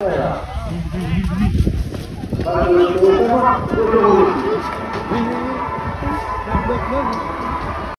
Baik, baik.